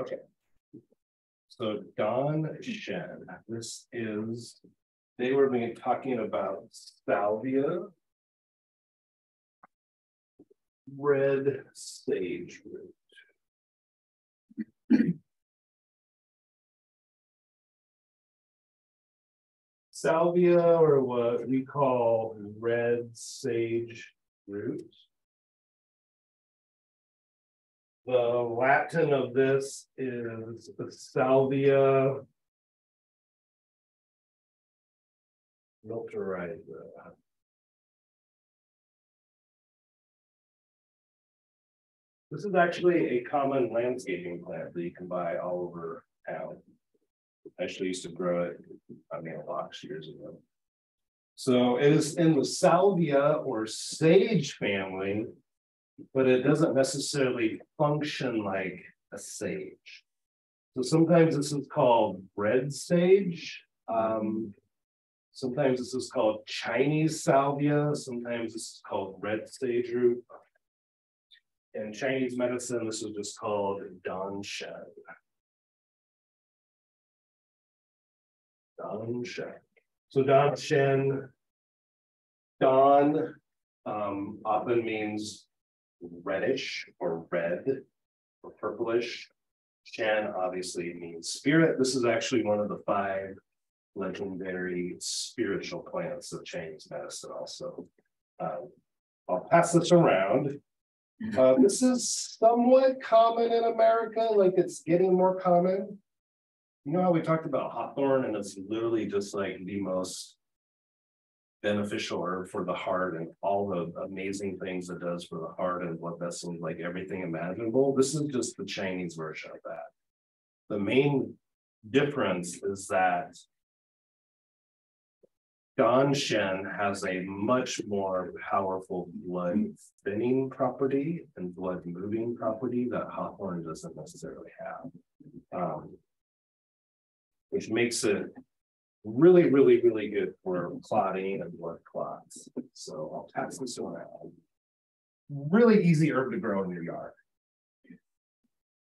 Okay. So Dan Shen, this is, they were being talking about salvia. Red sage root. Salvia, or what we call red sage root. The Latin of this is Salvia miltiorrhiza. This is actually a common landscaping plant that you can buy all over town. I actually used to grow it, I mean, a lot years ago. So it is in the salvia or sage family, but it doesn't necessarily function like a sage. So sometimes this is called red sage. Um, sometimes this is called Chinese salvia. Sometimes this is called red sage root. In Chinese medicine, this is just called Dan Shen. Dan Shen. So Dan Shen, Dan um, often means reddish or red or purplish. Shen obviously means spirit. This is actually one of the five legendary spiritual plants of Chinese medicine also. Um, I'll pass this around. Uh, this is somewhat common in America, like it's getting more common. You know how we talked about hawthorn and it's literally just like the most beneficial herb for the heart and all the amazing things it does for the heart and blood vessels, like everything imaginable. This is just the Chinese version of that. The main difference is that Dan Shen has a much more powerful blood thinning property and blood moving property that Hawthorn doesn't necessarily have. Um, which makes it really, really, really good for clotting and blood clots. So I'll pass this around. Really easy herb to grow in your yard.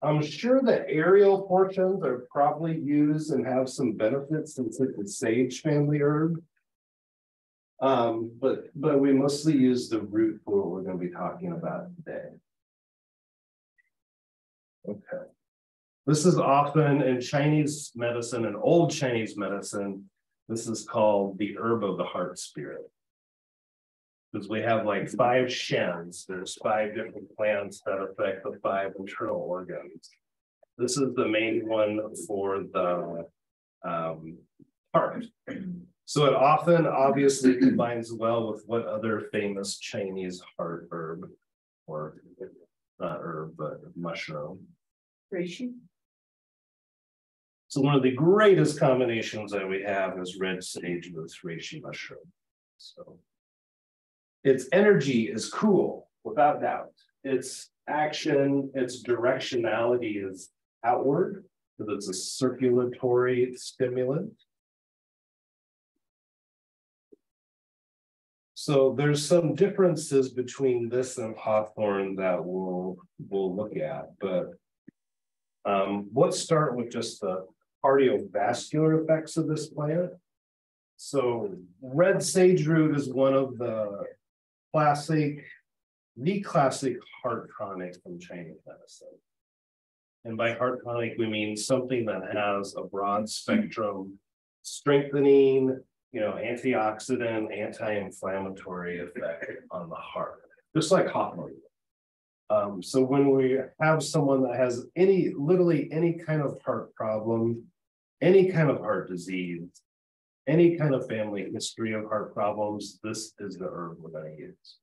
I'm sure the aerial portions are probably used and have some benefits since it's a sage family herb. Um, but but we mostly use the root for what we're going to be talking about today. Okay. This is often in Chinese medicine and old Chinese medicine, this is called the herb of the heart spirit. Because we have like five shens, there's five different plants that affect the five internal organs. This is the main one for the um, heart. So it often obviously combines well with what other famous Chinese heart herb or not herb, but mushroom. Reishi. So one of the greatest combinations that we have is red sage with reishi mushroom. So its energy is cool, without doubt. Its action, its directionality is outward, because it's a circulatory stimulant. So there's some differences between this and Hawthorn that we'll we'll look at, but um, let's start with just the cardiovascular effects of this plant. So red sage root is one of the classic, the classic heart tonic from Chinese medicine. And by heart tonic, we mean something that has a broad spectrum strengthening, you know, antioxidant, anti-inflammatory effect on the heart, just like Hawthorn. Um, so when we have someone that has any, literally any kind of heart problem, any kind of heart disease, any kind of family history of heart problems, this is the herb we're going to use.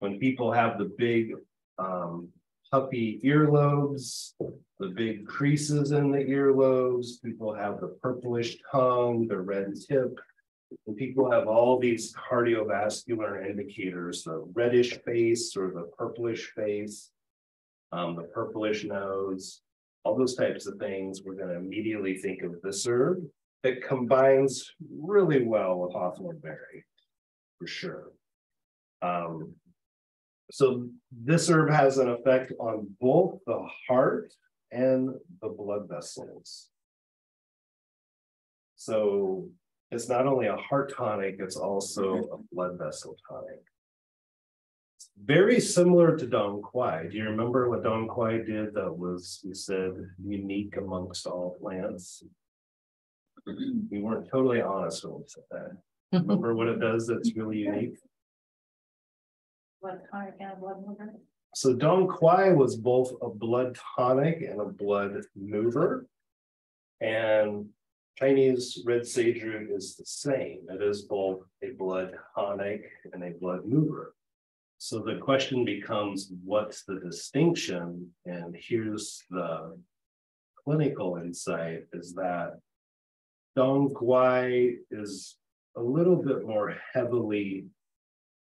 When people have the big um, puffy earlobes, the big creases in the earlobes, people have the purplish tongue, the red tip, and people have all these cardiovascular indicators, the reddish face or the purplish face, um, the purplish nose, all those types of things. We're going to immediately think of this herb that combines really well with hawthorn berry, for sure. Um, so this herb has an effect on both the heart and the blood vessels. So it's not only a heart tonic, it's also a blood vessel tonic. Very similar to Dong Quai. Do you remember what Dong Quai did that was, we said, unique amongst all plants? We weren't totally honest when we said that. Remember what it does that's really unique? Blood tonic and blood mover. So Dong Quai was both a blood tonic and a blood mover. And Chinese red sage root is the same. It is both a blood tonic and a blood mover. So the question becomes, what's the distinction? And here's the clinical insight is that Dong Quai is a little bit more heavily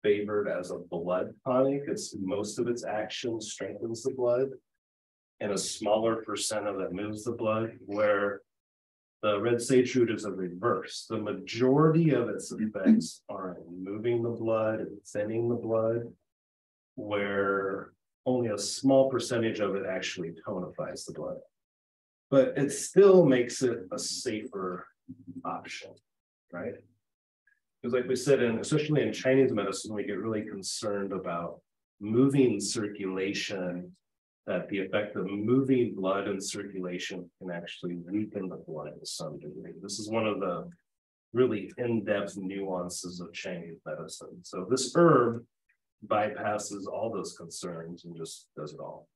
favored as a blood tonic. It's most of its action strengthens the blood and a smaller percent of it moves the blood where the red sage root is a reverse. The majority of its effects are moving the blood and thinning the blood where only a small percentage of it actually tonifies the blood. But it still makes it a safer option, right? Because like we said, and especially in Chinese medicine, we get really concerned about moving circulation, that the effect of moving blood and circulation can actually weaken the blood to some degree. This is one of the really in-depth nuances of Chinese medicine. So this herb bypasses all those concerns and just does it all.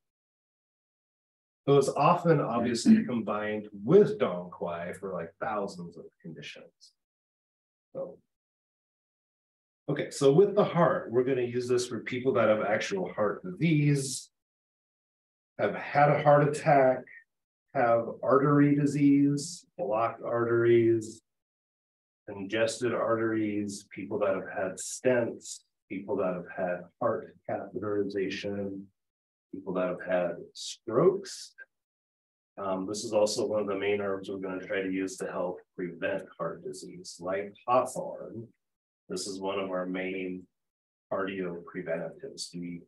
So it's often obviously mm-hmm. combined with Dong Quai for like thousands of conditions. So, okay, so with the heart, we're going to use this for people that have actual heart disease, have had a heart attack, have artery disease, blocked arteries, congested arteries, people that have had stents, people that have had heart catheterization, people that have had strokes. Um, this is also one of the main herbs we're going to try to use to help prevent heart disease, like hawthorn. This is one of our main cardio preventatives. We,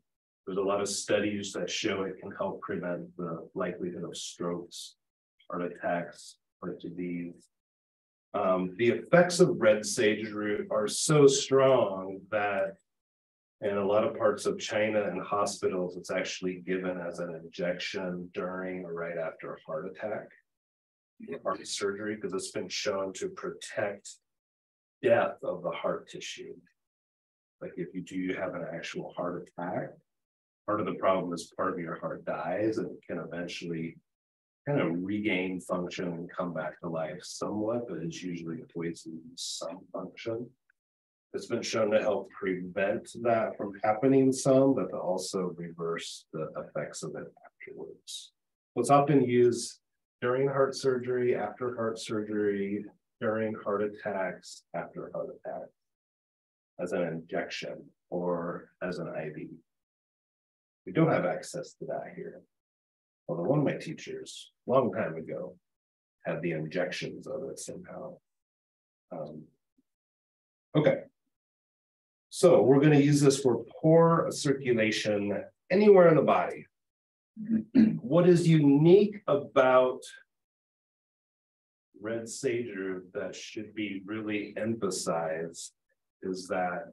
there's a lot of studies that show it can help prevent the likelihood of strokes, heart attacks, heart disease. Um, the effects of red sage root are so strong that in a lot of parts of China and hospitals, it's actually given as an injection during or right after a heart attack, heart surgery, because it's been shown to protect death of the heart tissue. Like if you do have an actual heart attack, part of the problem is part of your heart dies and can eventually kind of regain function and come back to life somewhat, but it's usually always some function. It's been shown to help prevent that from happening some, but to also reverse the effects of it afterwards. It's often used during heart surgery, after heart surgery, during heart attacks, after heart attack, as an injection or as an IV. We don't have access to that here. Although one of my teachers, long time ago, had the injections of it somehow. Um, okay, so we're going to use this for poor circulation anywhere in the body. what is unique about red sage root that should be really emphasized is that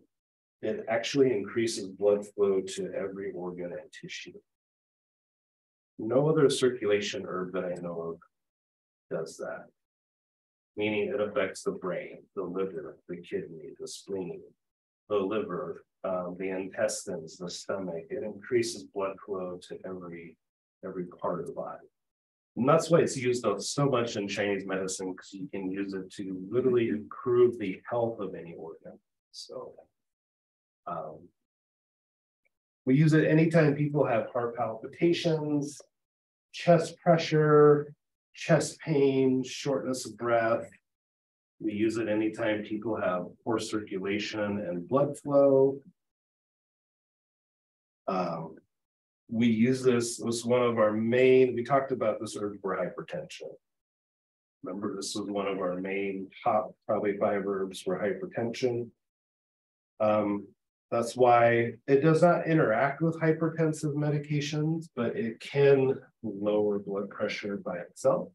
it actually increases blood flow to every organ and tissue. No other circulation herb that I know of does that, meaning it affects the brain, the liver, the kidney, the spleen, the liver, um, the intestines, the stomach. It increases blood flow to every every part of the body. And that's why it's used so much in Chinese medicine because you can use it to literally improve the health of any organ. So um, we use it anytime people have heart palpitations, chest pressure, chest pain, shortness of breath, we use it anytime people have poor circulation and blood flow. Um, we use this, was one of our main, we talked about this herb for hypertension. Remember, this was one of our main top, probably five herbs for hypertension. Um, That's why it does not interact with hypertensive medications, but it can lower blood pressure by itself.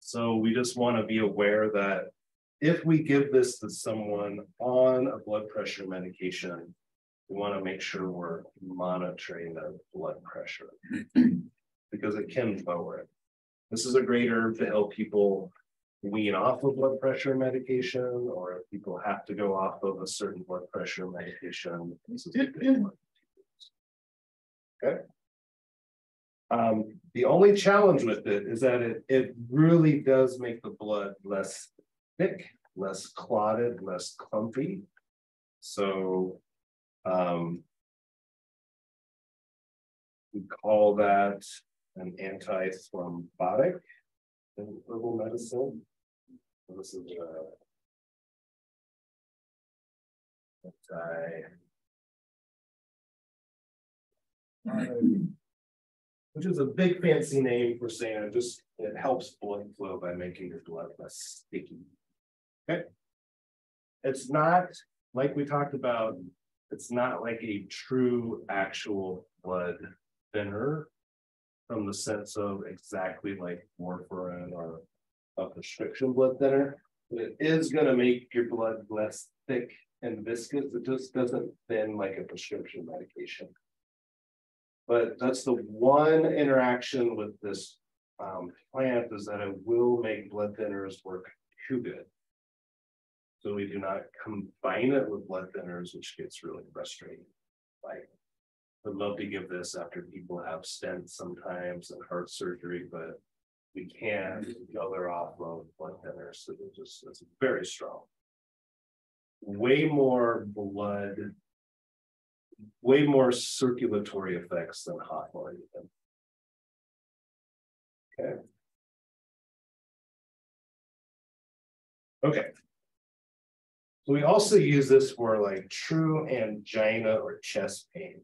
So we just want to be aware that if we give this to someone on a blood pressure medication, we want to make sure we're monitoring their blood pressure because it can lower it. This is a great herb to help people wean off of blood pressure medication, or if people have to go off of a certain blood pressure medication. This is a good one. Okay. Um, the only challenge with it is that it, it really does make the blood less thick, less clotted, less clumpy. So um, we call that an anti-thrombotic in herbal medicine. This is uh, anti which is a big fancy name for saying it just it helps blood flow by making your blood less sticky. Okay. It's not like we talked about, it's not like a true actual blood thinner from the sense of exactly like warfarin or a prescription blood thinner. But it is going to make your blood less thick and viscous. It just doesn't thin like a prescription medication. But that's the one interaction with this um, plant is that it will make blood thinners work too good. So we do not combine it with blood thinners, which gets really frustrating. Like, I'd love to give this after people have stents sometimes and heart surgery, but we can other off of blood thinners. So it's just it's very strong. Way more blood way more circulatory effects than Hawthorn. Okay. Okay. We also use this for like true angina or chest pain.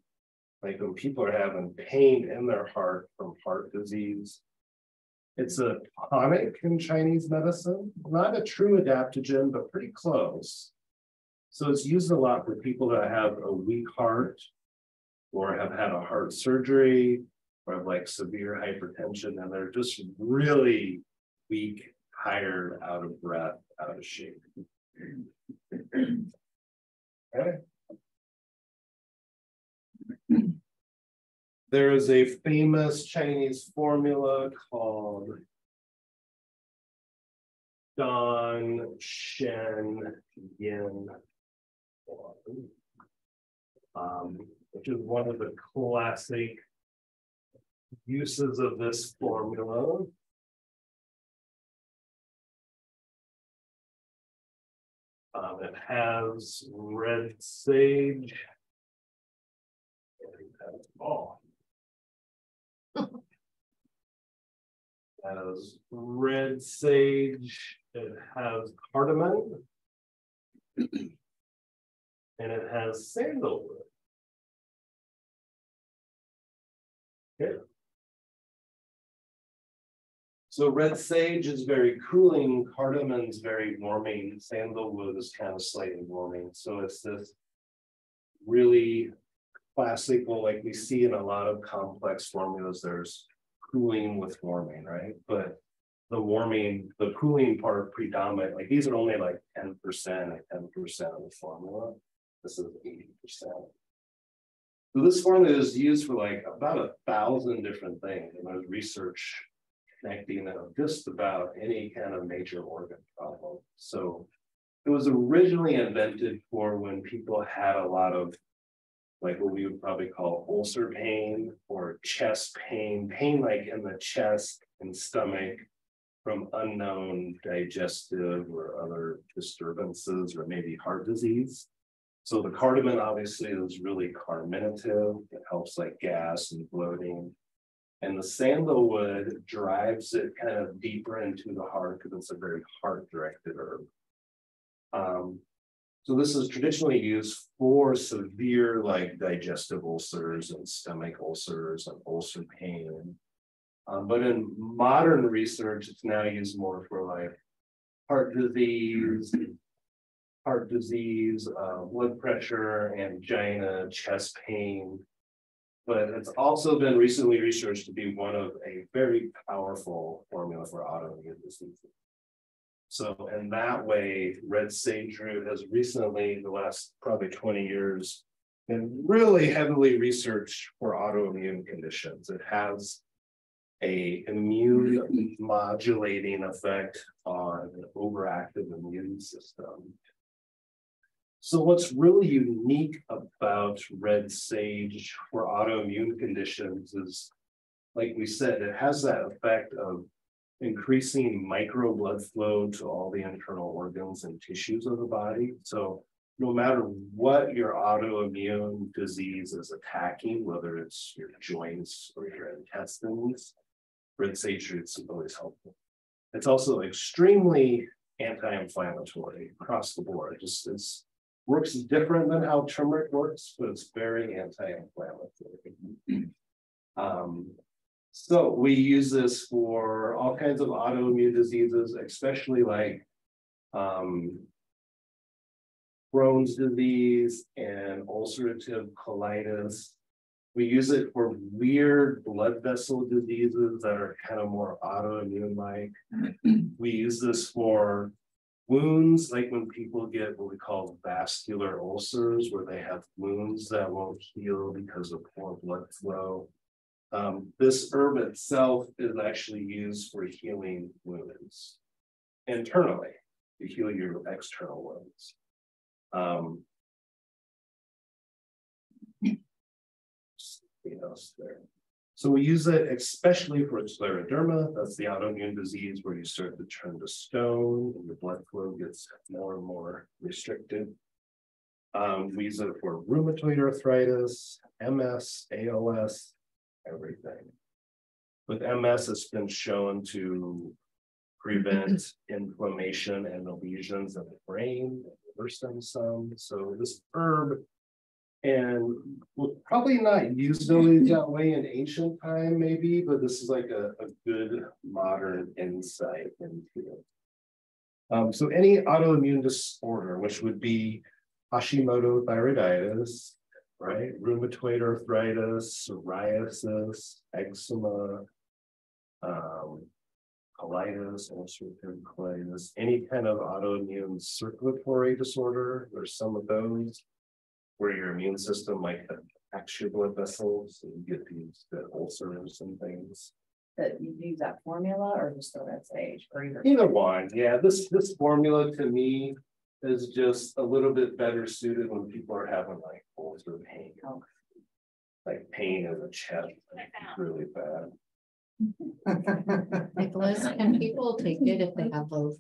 Like when people are having pain in their heart from heart disease. It's a tonic in Chinese medicine, not a true adaptogen, but pretty close. So it's used a lot for people that have a weak heart or have had a heart surgery or have like severe hypertension and they're just really weak, tired, out of breath, out of shape. There is a famous Chinese formula called Dan Shen Yin um, which is one of the classic uses of this formula. Um, it has red sage. Oh. has red sage. It has cardamom and it has sandalwood. Okay. So red sage is very cooling, cardamom is very warming, sandalwood is kind of slightly warming. So it's this really classical, like we see in a lot of complex formulas, there's cooling with warming, right? But the warming, the cooling part predominant, like these are only like 10% 10% of the formula. This is 80%. So this formula is used for like about a thousand different things. And there's research connecting them just about any kind of major organ problem. So it was originally invented for when people had a lot of like what we would probably call ulcer pain or chest pain, pain like in the chest and stomach from unknown digestive or other disturbances or maybe heart disease. So the cardamom obviously is really carminative. It helps like gas and bloating. And the sandalwood drives it kind of deeper into the heart because it's a very heart directed herb. Um, so this is traditionally used for severe like digestive ulcers and stomach ulcers and ulcer pain. Um, but in modern research, it's now used more for like heart disease, heart disease, uh, blood pressure, angina, chest pain. But it's also been recently researched to be one of a very powerful formula for autoimmune diseases. So in that way, red sage root has recently, the last probably 20 years, been really heavily researched for autoimmune conditions. It has a immune modulating effect on an overactive immune system. So what's really unique about red sage for autoimmune conditions is, like we said, it has that effect of increasing micro blood flow to all the internal organs and tissues of the body. So no matter what your autoimmune disease is attacking, whether it's your joints or your intestines, red sage root's always helpful. It's also extremely anti-inflammatory across the board. Just it's works different than how turmeric works, but it's very anti-inflammatory. Um, so we use this for all kinds of autoimmune diseases, especially like um, Crohn's disease and ulcerative colitis. We use it for weird blood vessel diseases that are kind of more autoimmune like. we use this for wounds, like when people get what we call vascular ulcers, where they have wounds that won't heal because of poor blood flow. Um, this herb itself is actually used for healing wounds internally to heal your external wounds. Um, else there. So we use it especially for scleroderma. That's the autoimmune disease where you start to turn to stone and your blood flow gets more and more restricted. Um, we use it for rheumatoid arthritis, MS, ALS, everything. With MS, it's been shown to prevent inflammation and lesions of the brain, reverse them some. So this herb and was probably not used only that way in ancient time, maybe, but this is like a, a good modern insight into it. Um, so any autoimmune disorder, which would be Hashimoto thyroiditis, right? Rheumatoid arthritis, psoriasis, eczema, um, colitis, ulcerative colitis, any kind of autoimmune circulatory disorder, there's some of those where your immune system might attacks your blood vessels and you get these the ulcers and things. That you use that formula or just the red sage or either? Either one, yeah. This this formula to me is just a little bit better suited when people are having like ulcer pain. Oh. Like pain in the chest, really bad. Nicholas, can people take it if they have low blood?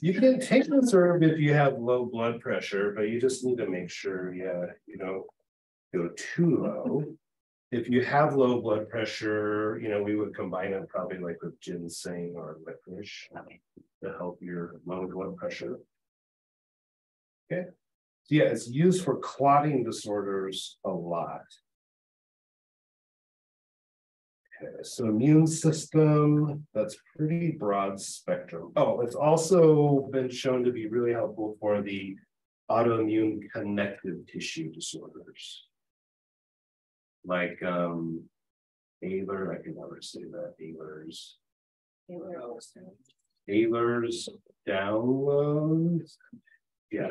You can take this herb if you have low blood pressure, but you just need to make sure, yeah, you don't go too low. If you have low blood pressure, you know, we would combine it probably like with ginseng or licorice to help your low blood pressure. Okay, so yeah, it's used for clotting disorders a lot. Okay, so immune system, that's pretty broad spectrum. Oh, it's also been shown to be really helpful for the autoimmune connective tissue disorders. Like um Ehlers, I can never say that, Ehlers. Ayler's downloads. Yeah,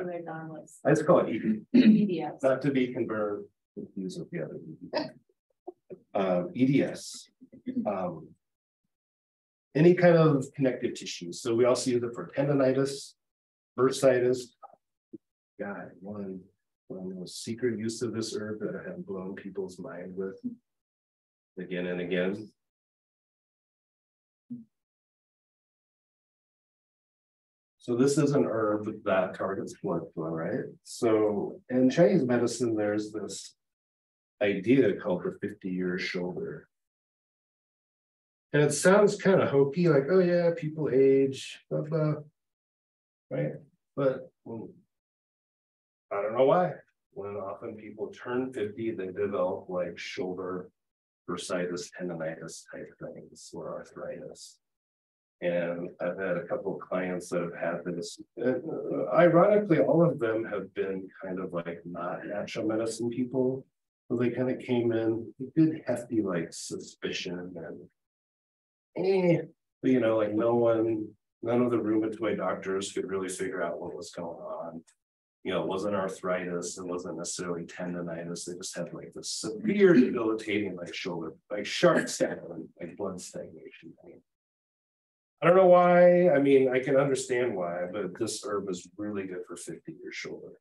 I just call it ED, EDS. not to be converted, confused with the other. ED. Uh, EDS. Um, any kind of connective tissue. So we also use it for tendonitis, bursitis. God, one, one of the most secret use of this herb that I have blown people's mind with again and again. So this is an herb that targets blood flow, right? So in Chinese medicine, there's this idea called the 50 year shoulder. And it sounds kind of hokey, like, oh yeah, people age, blah, blah. Right. But well, I don't know why. When often people turn 50, they develop like shoulder bursitis, tendonitis type things or arthritis. And I've had a couple of clients that have had this. Uh, Ironically, all of them have been kind of like not natural medicine people. So they kind of came in, with good hefty like suspicion and. Eh, but you know, like no one, none of the rheumatoid doctors could really figure out what was going on. You know, it wasn't arthritis, it wasn't necessarily tendonitis, they just had like this severe debilitating like shoulder, like sharp stabbing, like blood stagnation pain. I don't know why, I mean, I can understand why, but this herb is really good for fifty year shoulder.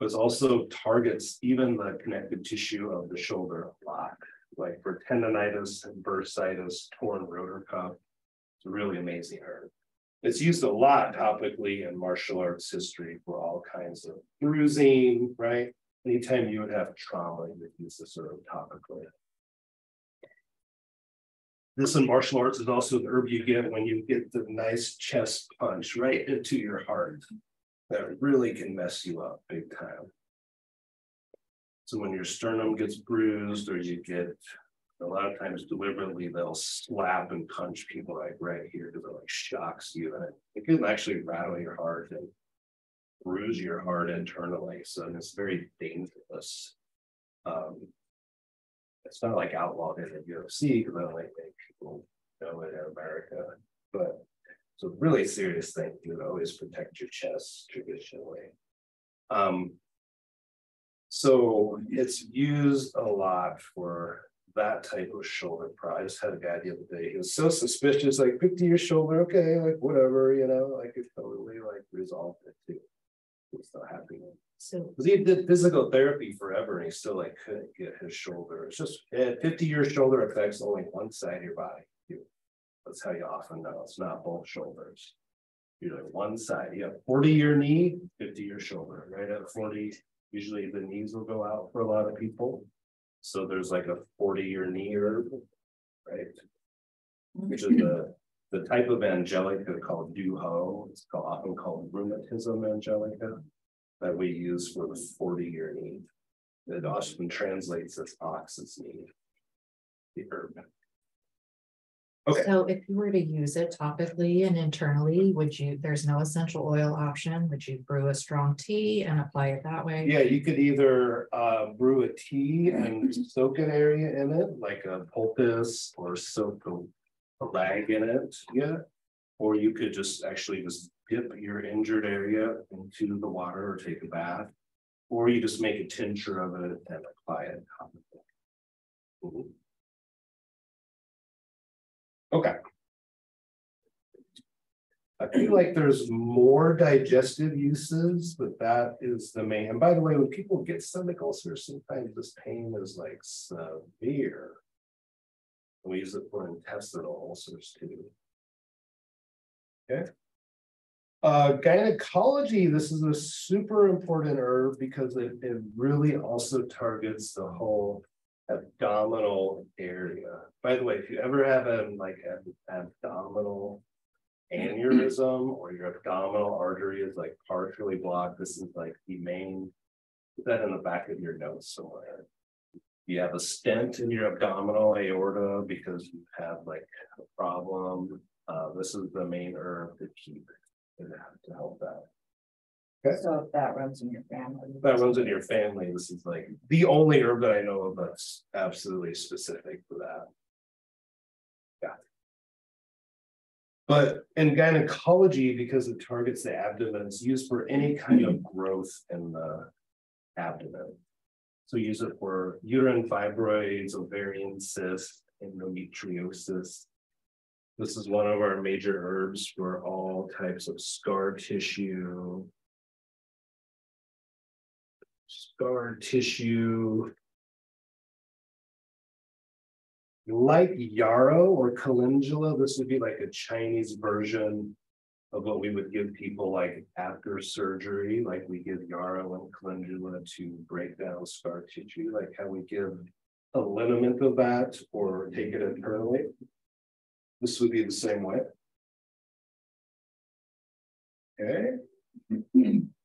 But it also targets even the connective tissue of the shoulder a lot, like for tendonitis and bursitis, torn rotor cuff. It's a really amazing herb. It's used a lot topically in martial arts history for all kinds of bruising, right? Anytime you would have trauma, you would use this herb topically. This in martial arts is also the herb you get when you get the nice chest punch right into your heart. That really can mess you up big time. So when your sternum gets bruised or you get a lot of times deliberately they'll slap and punch people like right here because it like shocks you and it, it can actually rattle your heart and bruise your heart internally. So it's very dangerous. Um, it's not like outlawed in the UFC because I don't make people know it in America, but it's a really serious thing. You would always protect your chest traditionally. Um, so it's used a lot for that type of shoulder pride. I just had a guy the other day. He was so suspicious, like 50 year shoulder, okay, like whatever, you know, I could totally like resolve it too. He's not happy. So, he did physical therapy forever and he still like couldn't get his shoulder. It's just eh, 50 year shoulder affects only one side of your body. too. That's how you often know it's not both shoulders. You're like one side. You have 40 year knee, 50 year shoulder. Right at 40, usually the knees will go out for a lot of people. So there's like a 40 year knee herb, right? Which is the the type of angelica called du huo. It's called, often called rheumatism angelica that we use for the 40 year knee. It often translates as ox's knee. The herb. Okay. so if you were to use it topically and internally, would you, there's no essential oil option, would you brew a strong tea and apply it that way? Yeah, you could either uh brew a tea and soak an area in it, like a poultice or soak a. A rag in it, yeah. Or you could just actually just dip your injured area into the water or take a bath. Or you just make a tincture of it and apply it. topically. Mhm. Okay. I feel like there's more digestive uses, but that is the main, and by the way, when people get stomach ulcers, sometimes this pain is like severe. And we use it for intestinal ulcers too. Okay. Uh, gynecology, this is a super important herb because it, it really also targets the whole abdominal area. By the way, if you ever have a like an abdominal aneurysm or your abdominal artery is like partially blocked, this is like the main, that in the back of your nose somewhere you have a stent in your abdominal aorta because you have like a problem. Uh, this is the main herb to keep to help that. So if that runs in your family. That runs in your family. This is like the only herb that I know of that's absolutely specific for that. Yeah. But in gynecology, because it targets the abdomen, it's used for any kind of growth in the abdomen. So use it for uterine fibroids, ovarian cysts, endometriosis. This is one of our major herbs for all types of scar tissue. Scar tissue. Like yarrow or calendula, this would be like a Chinese version of what we would give people like after surgery, like we give yarrow and calendula to break down scar tissue, like how we give a liniment of that or take it internally. This would be the same way. Okay.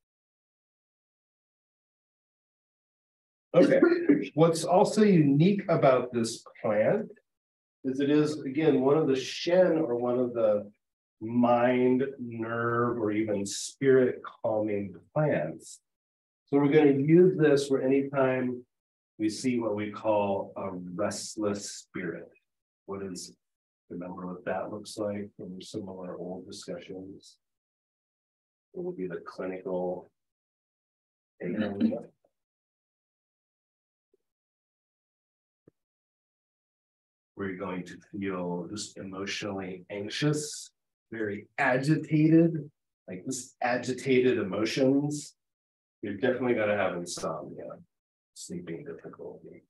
Okay, what's also unique about this plant is it is, again, one of the Shen or one of the mind, nerve, or even spirit calming plants. So we're gonna use this for anytime we see what we call a restless spirit. What is, remember what that looks like from some of our old discussions? It will be the clinical. Mm-hmm. We're going to feel just emotionally anxious, very agitated, like this agitated emotions. You're definitely gonna have insomnia, sleeping difficulty.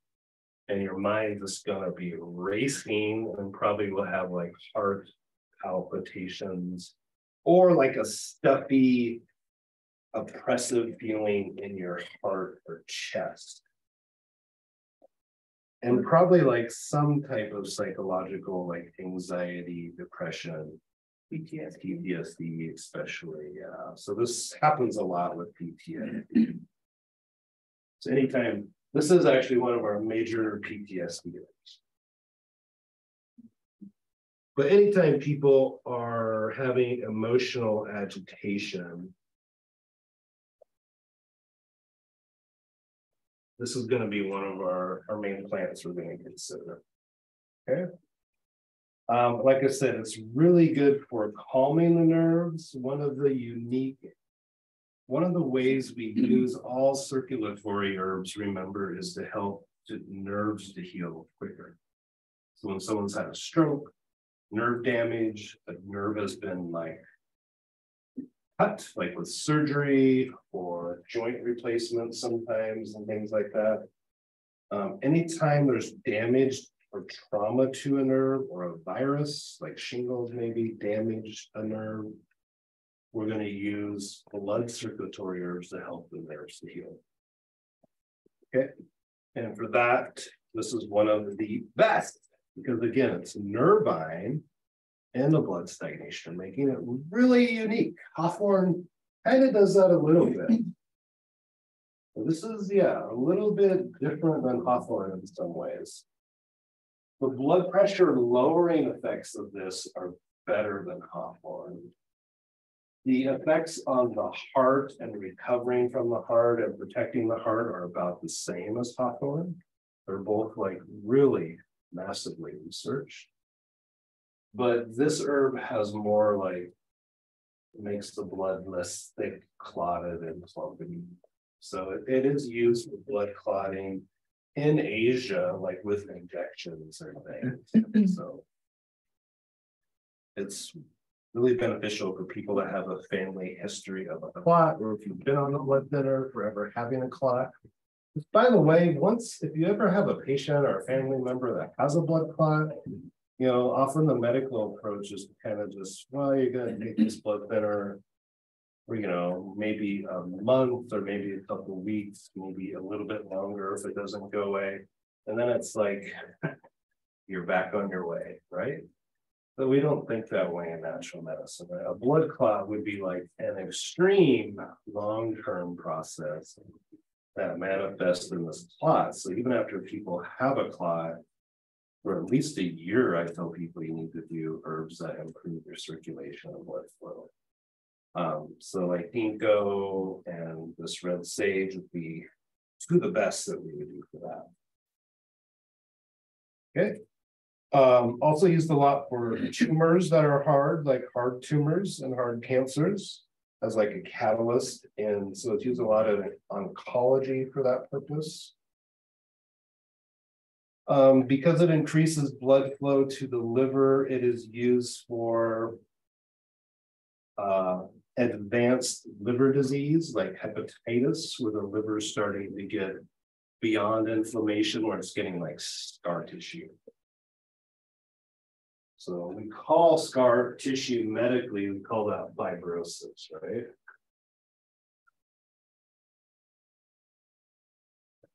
And your mind is gonna be racing and probably will have like heart palpitations. Or like a stuffy, oppressive feeling in your heart or chest. And probably like some type of psychological, like anxiety, depression, PTSD, PTSD especially. So this happens a lot with PTSD. So anytime, this is actually one of our major PTSD. But anytime people are having emotional agitation, this is going to be one of our, our main plants we're going to consider. Okay. Um, like I said, it's really good for calming the nerves. One of the unique, one of the ways we use all circulatory herbs, remember, is to help to nerves to heal quicker. So when someone's had a stroke, nerve damage, a nerve has been like cut, like with surgery or joint replacement sometimes and things like that. Um, anytime there's damage or trauma to a nerve or a virus, like shingles maybe damage a nerve, we're going to use blood circulatory herbs to help the nerves to heal. Okay, and for that, this is one of the best because again, it's nervine and the blood stagnation, making it really unique. Hawthorn kind of does that a little bit. So this is, yeah, a little bit different than Hawthorn in some ways. The blood pressure lowering effects of this are better than Hawthorn. The effects on the heart and recovering from the heart and protecting the heart are about the same as Hawthorn. They're both like really massively researched. But this herb has more like makes the blood less thick, clotted, and clumpy. So it, it is used for blood clotting in Asia, like with injections or things. so it's really beneficial for people that have a family history of a clot, or if you've been on a blood thinner forever having a clot. By the way, once if you ever have a patient or a family member that has a blood clot, you know, often the medical approach is kind of just, well, you're gonna take this blood thinner or, you know, maybe a month or maybe a couple of weeks, maybe a little bit longer if it doesn't go away. And then it's like, you're back on your way, right? But we don't think that way in natural medicine. A blood clot would be like an extreme long-term process that manifests in this clot. So even after people have a clot, for at least a year, I tell people you need to do herbs that improve your circulation and blood flow. Um, so like ginkgo and this red sage would be two of the best that we would do for that. Okay. Um, also used a lot for tumors that are hard, like hard tumors and hard cancers as like a catalyst. And so it's used a lot in oncology for that purpose. Um, because it increases blood flow to the liver, it is used for uh, advanced liver disease like hepatitis, where the liver is starting to get beyond inflammation, where it's getting like scar tissue. So we call scar tissue medically, we call that fibrosis, right?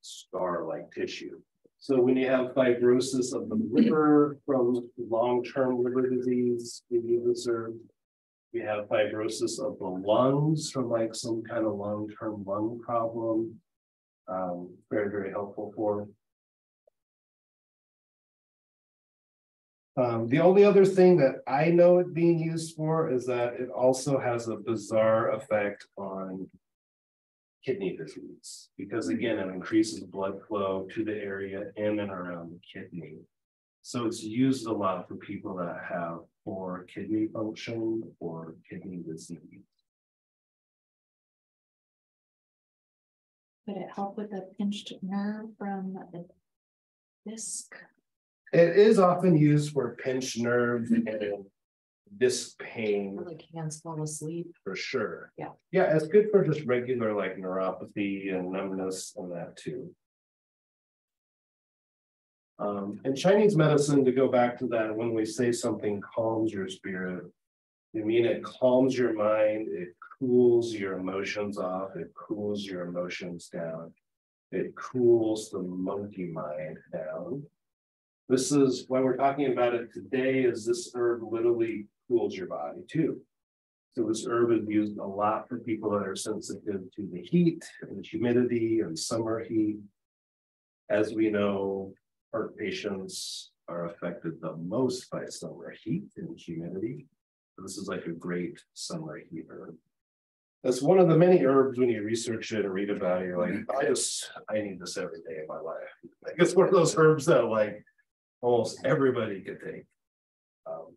Scar like tissue. So when you have fibrosis of the liver from long-term liver disease, we herb. We have fibrosis of the lungs from like some kind of long-term lung problem. Um, very, very helpful for. Um, the only other thing that I know it being used for is that it also has a bizarre effect on. Kidney disease, because hmm. again, it increases blood flow to the area in and around the kidney. So it's used a lot for people that have poor kidney function or kidney disease. Would it help with a pinched nerve from the disc? It is often used for pinched nerves and disc pain Like hands fall asleep? for sure. Yeah. Yeah, it's good for just regular like neuropathy and numbness and that too. Um, in Chinese medicine, to go back to that, when we say something calms your spirit. We mean it calms your mind, it cools your emotions off, it cools your emotions down. It cools the monkey mind down. This is why we're talking about it today, is this herb literally cools your body too. So this herb is used a lot for people that are sensitive to the heat and the humidity and summer heat. As we know, heart patients are affected the most by summer heat and humidity. So this is like a great summer heat herb. That's one of the many herbs when you research it and read about it, you're like, I just, I need this every day of my life. Like it's one of those herbs that like almost everybody could take. Um,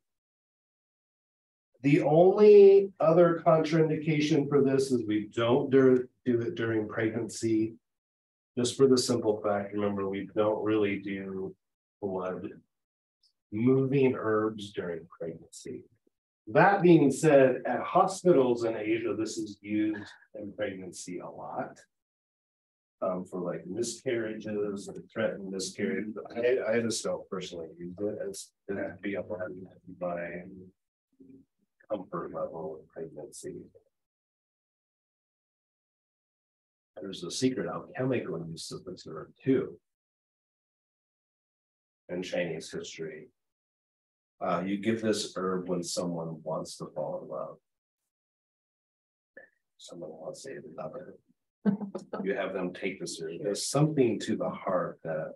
The only other contraindication for this is we don't do, do it during pregnancy. Just for the simple fact, remember, we don't really do blood. Moving herbs during pregnancy. That being said, at hospitals in Asia, this is used in pregnancy a lot. Um, for like miscarriages and threatened miscarriage, I, I just don't personally use it as, it'd be up on my. Comfort level in pregnancy. There's a secret alchemical use of this herb too. In Chinese history. Uh, you give this herb when someone wants to fall in love. Someone wants to love it. You have them take this herb. There's something to the heart that.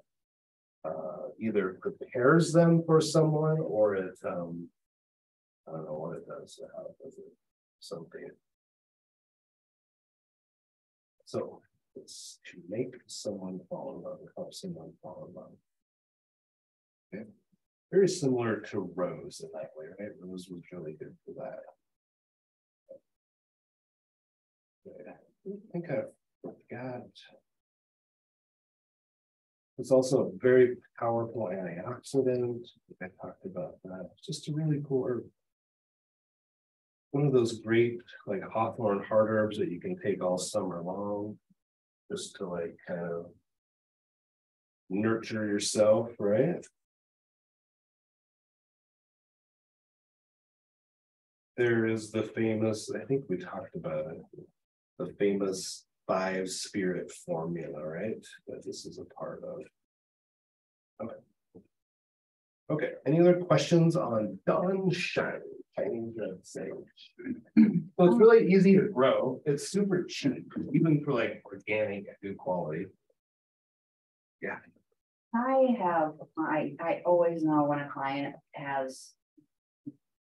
Uh, either prepares them for someone or it, um. I don't know what it does, how it does it, something. So it's to make someone fall in love, help someone fall in love. Okay, very similar to Rose in that way, right? Rose was really good for that. I think I forgot. It's also a very powerful antioxidant. I talked about that. It's just a really cool herb. One of those great like hawthorn hard herbs that you can take all summer long. Just to like kind of. Nurture yourself, right? There is the famous, I think we talked about it. The famous five spirit formula, right? That this is a part of. Okay. Okay, any other questions on Dan Shen, Chinese red sage? Well, it's really easy to grow. It's super cheap, even for like organic, good quality. Yeah, I have, I, I always know when a client has.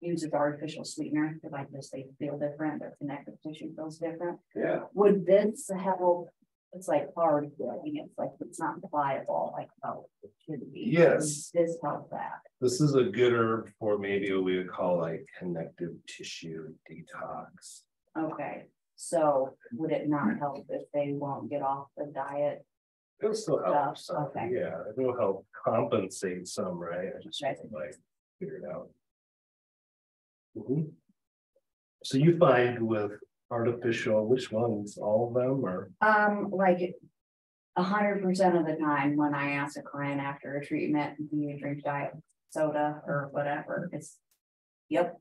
Uses artificial sweetener, because like this, they feel different, their connective tissue feels different. yeah, Would this help? It's like hard, feeling, it's like, it's not pliable, like, oh, it should be. Yes. This help that, this is a good herb for maybe what we would call like connective tissue detox. okay, so would it not help if they won't get off the diet? It'll still help some, okay. yeah, it'll help compensate some, right? I just Right. like figure it out. Mhm. So you find with artificial, which ones, all of them or? Um, like. A hundred percent of the time when I ask a client after a treatment, do you drink diet soda or whatever, it's. Yep.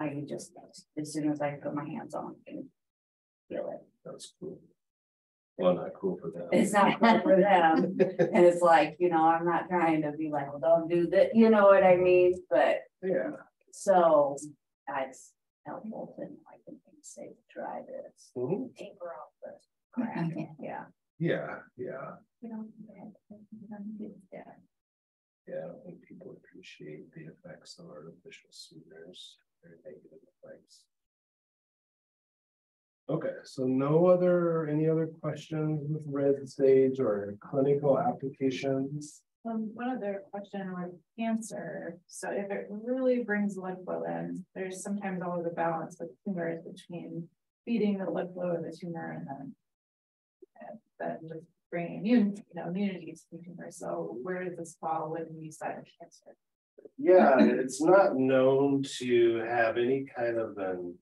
I just, as soon as I put my hands on, it, I feel it. That's cool. Well, not cool for them. It's not cool for them. And it's like, you know, I'm not trying to be like, well, don't do that, you know what I mean? But Yeah, so that's helpful to I can say, try this. Mhm. Taper off the crap, yeah. yeah, yeah. You know, you don't do that. Yeah, I don't think people appreciate the effects of artificial sweeteners, very negative effects. Okay, so no other, any other questions with red sage or clinical applications? Um, one other question with cancer, so if it really brings blood flow in, there's sometimes always a balance with tumors between feeding the blood flow of the tumor and then. And then just bringing immune, you know, immunity to the tumor, so where does this fall when we of cancer? Yeah, it's not known to have any kind of an.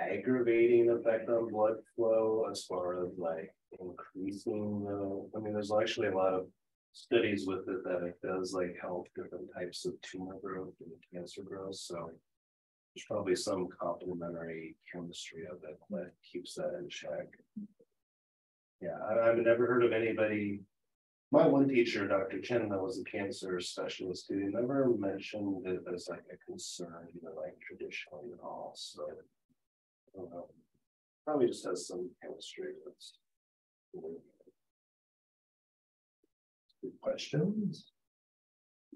Aggravating effect on blood flow as far as like increasing the, I mean, there's actually a lot of. Studies with it that it does like help different types of tumor growth and cancer growth, so. There's probably some complementary chemistry of it that keeps that in check. Yeah, I, I've never heard of anybody. My one teacher, Dr. Chen, that was a cancer specialist, who never mentioned it as like a concern, you know, like traditionally at all, so. I don't know. Probably just has some chemistry that's. Good questions.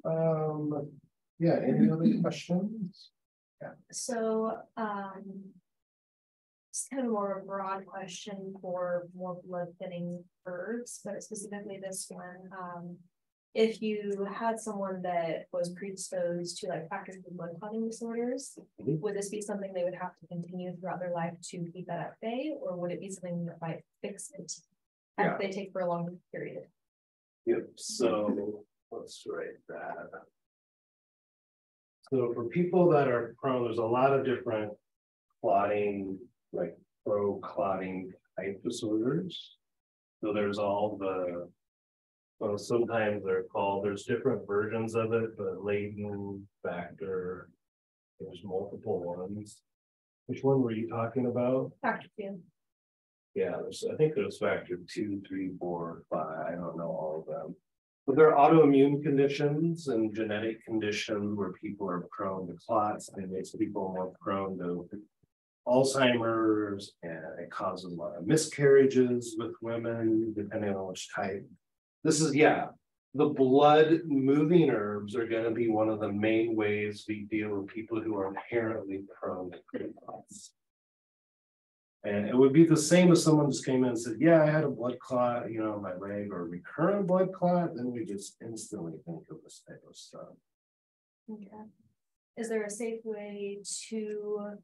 Um, yeah, any other questions? Yeah. So, um. It's kind of more of a broad question for more blood thinning herbs, but specifically this one, um. If you had someone that was predisposed to like factors of blood clotting disorders, Mhm. would this be something they would have to continue throughout their life to keep that at bay, or would it be something that might fix it? Yeah. After they take for a long period? Yep, so let's write that. So for people that are prone, there's a lot of different clotting, like pro clotting type disorders. So there's all the. Well, sometimes they're called, there's different versions of it, but latent factor. There's multiple ones. Which one were you talking about? Factor two. Yeah, there's, I think there's factor two, three, four, five, I don't know all of them. But there are autoimmune conditions and genetic conditions where people are prone to clots and it makes people more prone to. Alzheimer's and it causes a lot of miscarriages with women, depending on which type. This is, yeah, the blood moving herbs are gonna be one of the main ways we deal with people who are inherently prone to clots. And it would be the same if someone just came in and said, yeah, I had a blood clot, you know, in my leg or recurrent blood clot, then we just instantly think of this type of stuff. Okay. Is there a safe way to?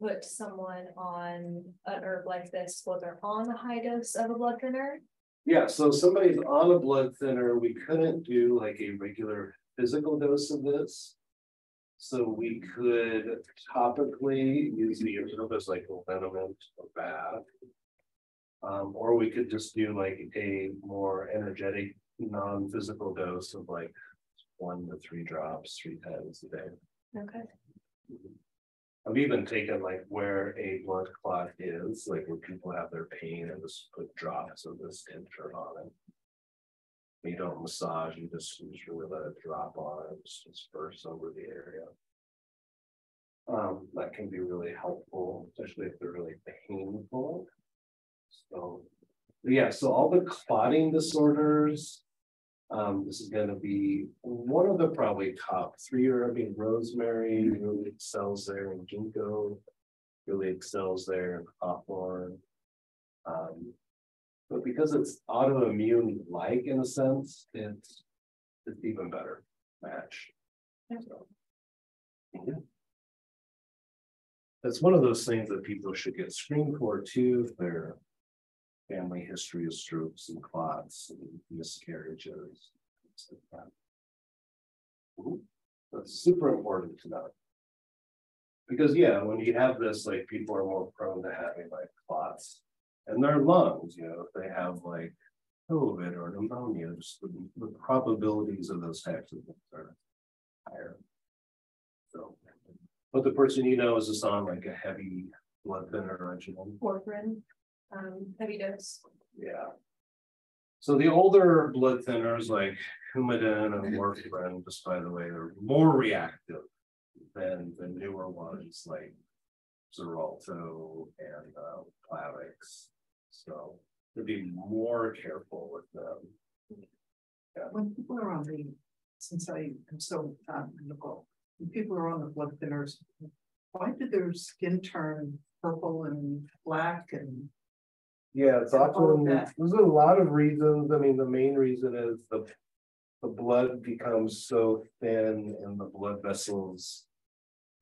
Put someone on an herb like this, while they're on a high dose of a blood thinner? Yeah, so somebody's on a blood thinner, we couldn't do like a regular physical dose of this. So we could topically use the herb as like a liniment or bath. Um, or we could just do like a more energetic, non-physical dose of like one to three drops, three times a day. Okay. I've even taken like where a blood clot is, like where people have their pain and just put drops of this tincture on it. You don't massage, you just usually let it drop on it, just disperse over the area. Um, that can be really helpful, especially if they're really painful. So, yeah, so all the clotting disorders. Um, this is gonna be one of the probably top three, or I mean, rosemary really excels there and ginkgo. Really excels there and hawthorn. Um, but because it's autoimmune like in a sense, it's, it's even better match. So, yeah. That's one of those things that people should get screened for too, if their family history of strokes and clots and miscarriages. like that. That's super important to know. Because, yeah, when you have this, like, people are more prone to having like clots in their lungs, you know, if they have like COVID or pneumonia, just the, the probabilities of those types of things are higher. So, but the person you know is just on like a heavy blood thinner regimen. Warfarin, um, heavy dose. Yeah. So the older blood thinners like Coumadin and warfarin, just by the way, they're more reactive than the newer ones like Xarelto and uh, Plavix. So to be more careful with them. When people are on the, since I am so um local, when people are on the blood thinners. Why did their skin turn purple and black and? Yeah, it's often, there's a lot of reasons, I mean, the main reason is the. The blood becomes so thin and the blood vessels.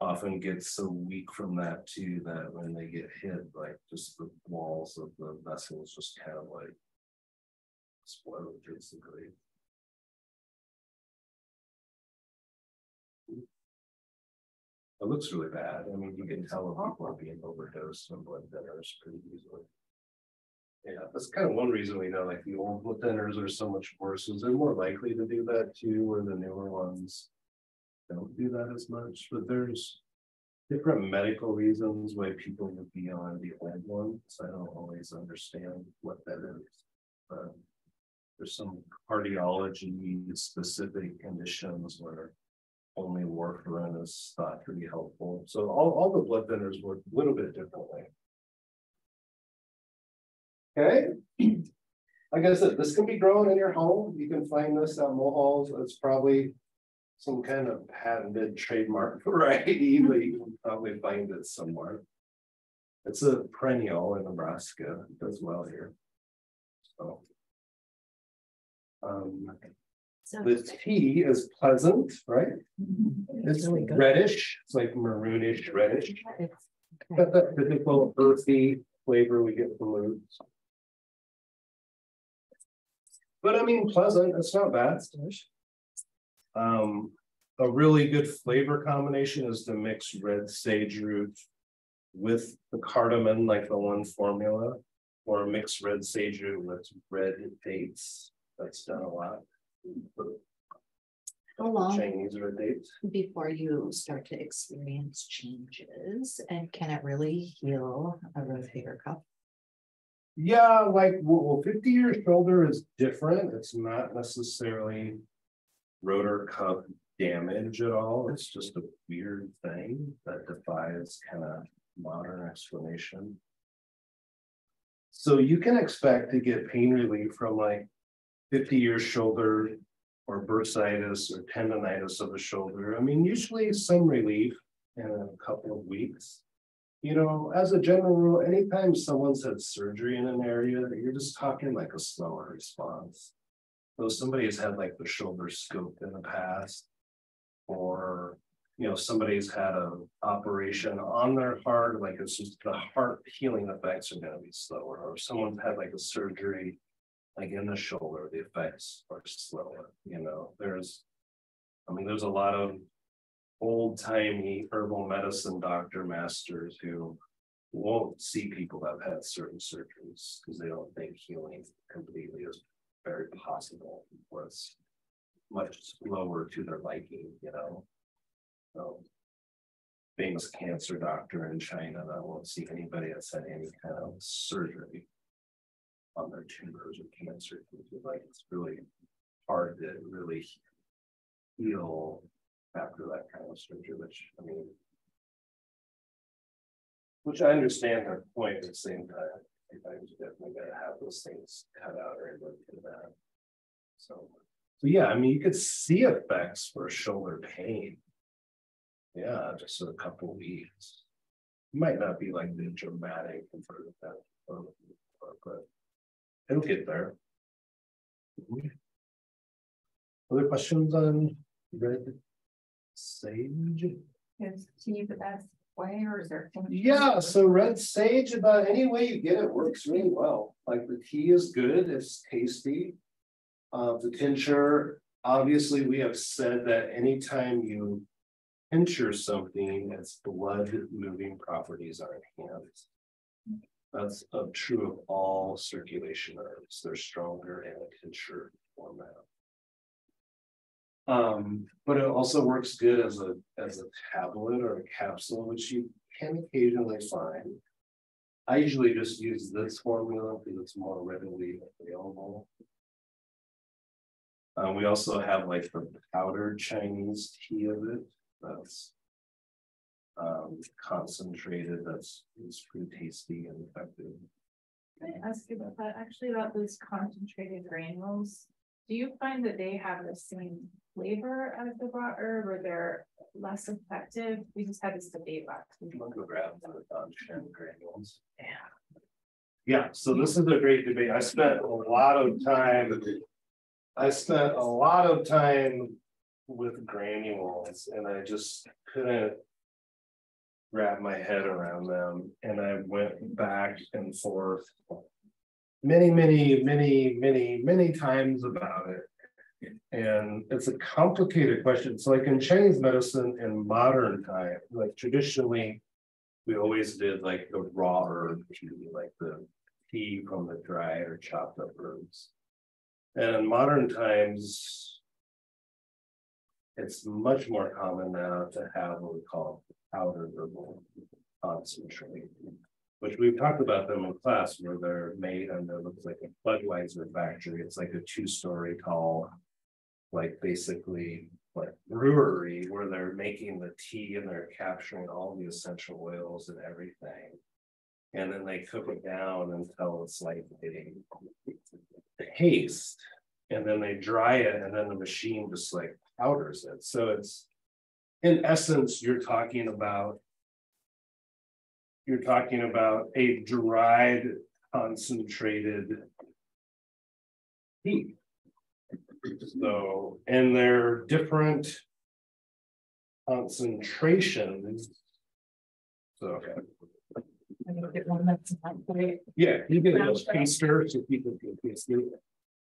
Often get so weak from that too, that when they get hit, like just the walls of the vessels just kind of like. Explode basically. It looks really bad, I mean, you can tell if people are being overdosed on blood thinners pretty easily. Yeah, that's kind of one reason we know like the old blood thinners are so much worse, is they're more likely to do that too, or the newer ones. Don't do that as much, but there's. Different medical reasons why people would be on the old one. So I don't always understand what that is. But there's some cardiology specific conditions where. Only warfarin is thought to be helpful, so all, all the blood thinners work a little bit differently. Okay. Like I said, this can be grown in your home. You can find this at Mohal's. It's probably. Some kind of patented trademark variety, but you can probably find it somewhere. It's a perennial in Nebraska, It does well here. So. Um, So the tea is pleasant, right? It's really reddish, it's like maroonish reddish. It's- Got that typical earthy flavor we get from roots. But I mean, pleasant, it's not bad. Um, a really good flavor combination is to mix red sage root. With the cardamom, like the one formula, or mix red sage root with red dates, that's done a lot. How long Chinese red dates. before you start to experience changes and can it really heal a rose rotator cup? Yeah, like, well, well, fifty year shoulder is different, it's not necessarily. Rotor cuff damage at all, it's just a weird thing that defies kind of modern explanation. So you can expect to get pain relief from like fifty year shoulder. Or bursitis or tendonitis of the shoulder, I mean, usually some relief in a couple of weeks. You know, as a general rule, anytime someone's had surgery in an area, you're just talking like a slower response. So somebody has had like the shoulder scoped in the past. Or, you know, somebody's had a operation on their heart, like it's just the heart healing effects are gonna be slower, or someone's had like a surgery. Like in the shoulder, the effects are slower, you know, there's. I mean, there's a lot of old timey herbal medicine doctor masters who won't see people that have had certain surgeries because they don't think healing completely is very possible it's much slower to their liking, you know. So famous cancer doctor in China that won't see anybody that's had any kind of surgery on their tumors or cancer. Like it's really hard to really heal after that kind of surgery, which I mean. Which I understand their point at the same time. Sometimes you definitely gotta have those things cut out or look at that. So, so yeah, I mean, you could see effects for shoulder pain. Yeah, just in a couple weeks. Might not be like the dramatic that, but it'll get there. Mm-hmm. Other questions on red sage? Is you the best way or is there? Yeah, so red sage, about any way you get it works really well. Like the tea is good, it's tasty. Uh, the tincture, obviously, we have said that anytime you tincture something, its blood moving properties are enhanced. That's uh, true of all circulation herbs. They're stronger in a tincture format. Um, but it also works good as a, as a tablet or a capsule, which you can occasionally find. I usually just use this formula because it's more readily available. Uh, we also have like the powdered Chinese tea of it, that's. Um, concentrated, that's, it's pretty tasty and effective. Can I ask you about that, actually about those concentrated granules? Do you find that they have the same flavor as the raw herb or they're less effective? We just had this debate last week. I'll go grab the granules. Yeah, so this is a great debate. I spent a lot of time. I spent a lot of time with granules and I just couldn't. Wrap my head around them and I went back and forth. Many, many, many, many, many times about it. And it's a complicated question. It's like in Chinese medicine in modern time, like traditionally. We always did like the raw herb, like the tea from the dry or chopped up herbs. And in modern times. It's much more common now to have what we call powdered herbal concentrate. Which we've talked about them in class where they're made under it looks like a Budweiser factory. It's like a two-story tall. Like basically like brewery where they're making the tea and they're capturing all the essential oils and everything. And then they cook it down until it's like a paste. And then they dry it and then the machine just like powders it. So it's in essence, you're talking about. You're talking about a dried concentrated. Tea. So, and they're different. Concentrations. So, okay. Yeah, you get a little taster so people can taste it.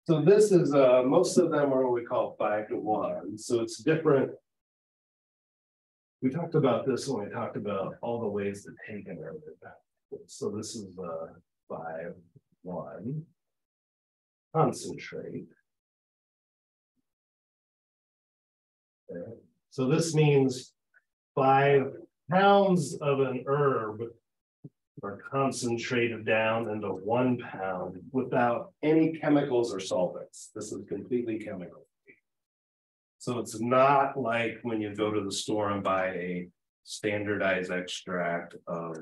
So this is, uh, most of them are what we call five to one, so it's different. We talked about this when we talked about all the ways to take an herb. So this is uh five, one. Concentrate. Okay, So this means five pounds of an herb are concentrated down into one pound without any chemicals or solvents. This is completely chemical. So it's not like when you go to the store and buy a standardized extract of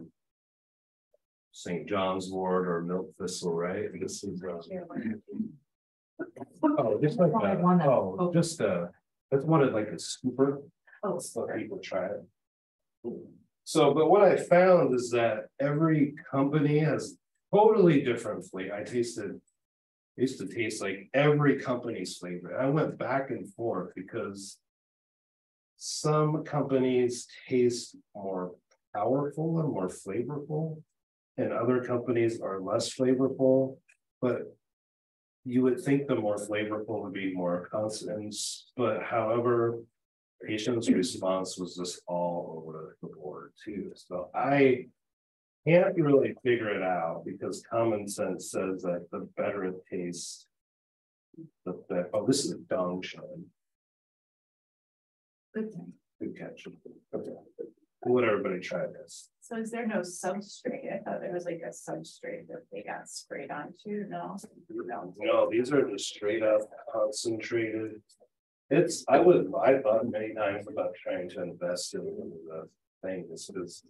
St. John's wort or milk thistle, right? This is. uh, Oh, just like that. Oh, just uh, that's one of like a scooper. Oh, So people try it. So, but what I found is that every company has totally different flavor. I tasted. I Used to taste like every company's flavor. I went back and forth because. Some companies taste more powerful and more flavorful. And other companies are less flavorful, but. You would think the more flavorful would be more constant, but however. Patient's response was just all over the board too, so I. Can't really figure it out because common sense says that the better it tastes. The, the, oh, this is a Dan Shen. Good catch. Okay. Let everybody try this. So is there no substrate? I thought there was like a substrate that they got sprayed onto, no? No. No, these are just straight up concentrated. It's, I would, I thought many times about trying to invest in the thing, this is.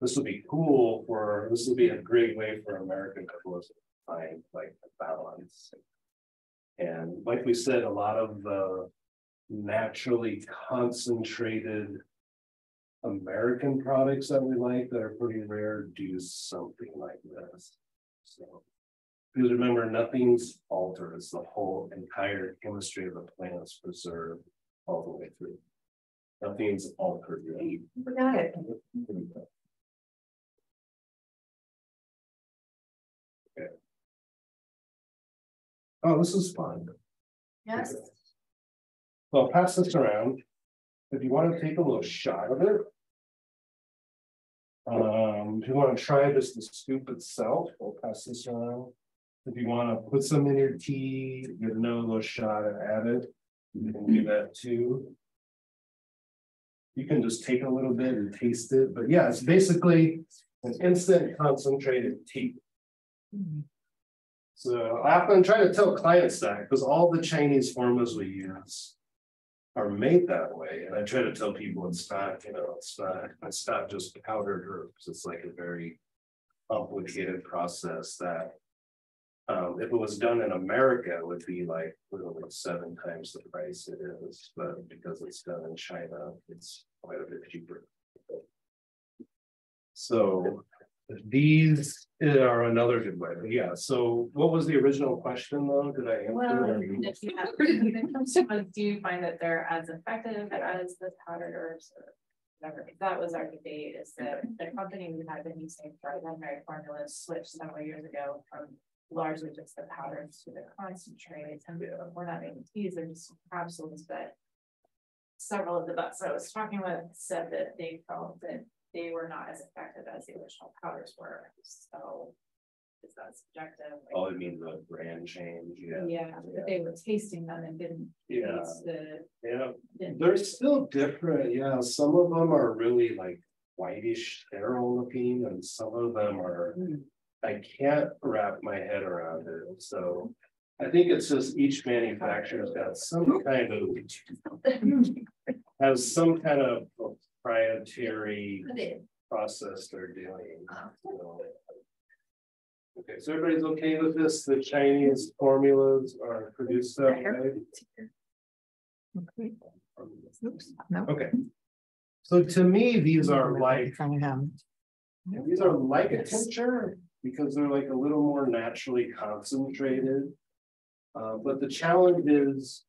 This would be cool for, this would be a great way for American couples to find like a balance. And like we said, a lot of the naturally concentrated. American products that we like that are pretty rare do something like this. So. Because remember, nothing's altered, it's the whole entire chemistry of the plant is preserved all the way through. Nothing's altered. yet. Got it. Mm-hmm. Oh, this is fun. Yes. So I'll pass this around. If you want to take a little shot of it. Um, if you want to try just the scoop itself, we'll pass this around. If you want to put some in your tea, get another little shot and add it, you can do that too. You can just take a little bit and taste it, but yeah, it's basically an instant concentrated tea. So I often try to tell clients that because all the Chinese formulas we use are made that way. And I try to tell people it's not, you know, it's not, it's not just powdered herbs. It's like a very complicated process that Um, if it was done in America, it would be like literally seven times the price it is, but because it's done in China, it's quite a bit cheaper. So these uh, are another good way, yeah, so what was the original question though, did I Well, answer? if you have, when it comes to us, do you find that they're as effective as the powders or? Whatever, that was our debate, is that the company we had been using for primary formulas switched several years ago from. Largely just the powders to the concentrates, and we're not making teas, they're just capsules, but. Several of the buts I was talking with said that they felt that they were not as effective as the original powders were, so. Is that subjective? Like, Oh, I mean the brand change, yeah, Yeah, but they were tasting them and didn't yeah, the. yeah. didn't- They're still different, yeah, some of them are really like whitish sterile looking and some of them are. Hmm. I can't wrap my head around it, so. I think it's just each manufacturer's got some kind of. Has some kind of proprietary process they're doing. so. Okay, so everybody's okay with this, the Chinese formulas are produced that way? No. Okay. So to me, these are like, these are like a tincture because they're like a little more naturally concentrated. Uh, but the challenge is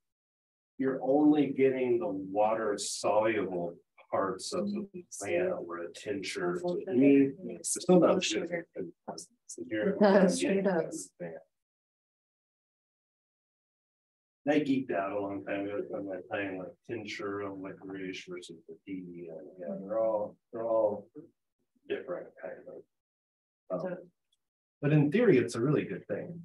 you're only getting the water soluble parts of the plant where a tincture. to me, it's still not sugar. You're- It does, sure does. I geeked out a long time ago from my time like tincture of licorice versus the tea, and yeah, they're all, they're all different kind of. um, But in theory, it's a really good thing.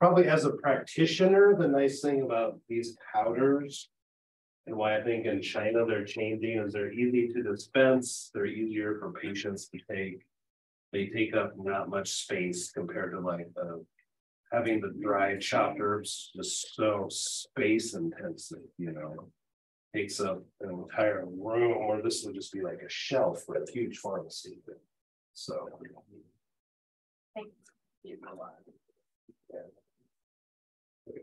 Probably as a practitioner, the nice thing about these powders. And why I think in China they're changing is they're easy to dispense, they're easier for patients to take. They take up not much space compared to like the having the dry chopped herbs just so space intensive, you know. Takes up an entire room, or this would just be like a shelf for a huge pharmacy. So. Okay,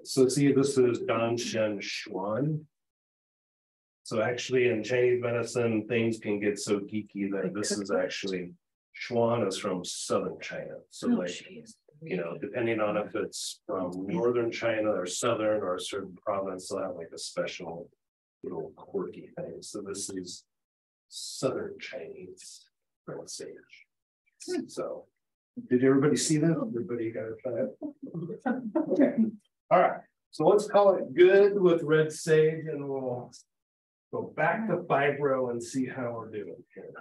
So see, this is Dan Shen Xuan. So actually in Chinese medicine, things can get so geeky that this is actually, Xuan is from southern China, so Oh, like you know, depending on if it's from northern China or southern or a certain province, they'll have like a special little quirky thing. So this is southern Chinese pronunciation. Hmm. So, did everybody see that? Everybody got it? Okay, all right. So let's call it good with red sage and we'll go back to fibro and see how we're doing here.